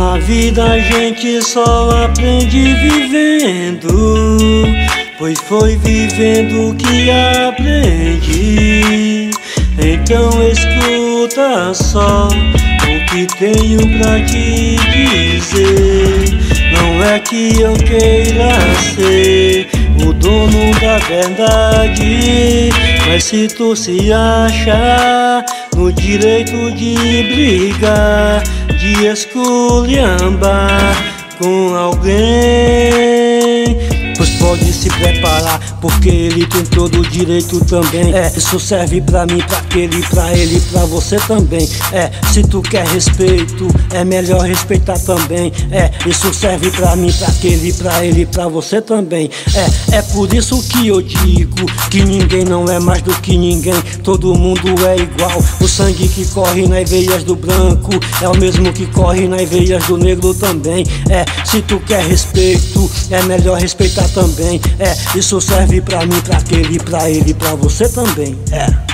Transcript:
Na vida a gente só aprende vivendo, pois foi vivendo que aprendi. Então escuta só o que tenho pra te dizer. Não é que eu queira ser o dono da verdade, mas se tu se acha direito de brigar de esculhambar com alguém. Se preparar, porque ele tem todo o direito também. É, isso serve pra mim, pra aquele, pra ele, pra você também. É, se tu quer respeito, é melhor respeitar também. É, isso serve pra mim, pra aquele, pra ele, pra você também. É, é por isso que eu digo que ninguém não é mais do que ninguém. Todo mundo é igual. O sangue que corre nas veias do branco é o mesmo que corre nas veias do negro também. É, se tu quer respeito, é melhor respeitar também. É, isso serve pra mim, pra aquele, pra ele, pra você também. É.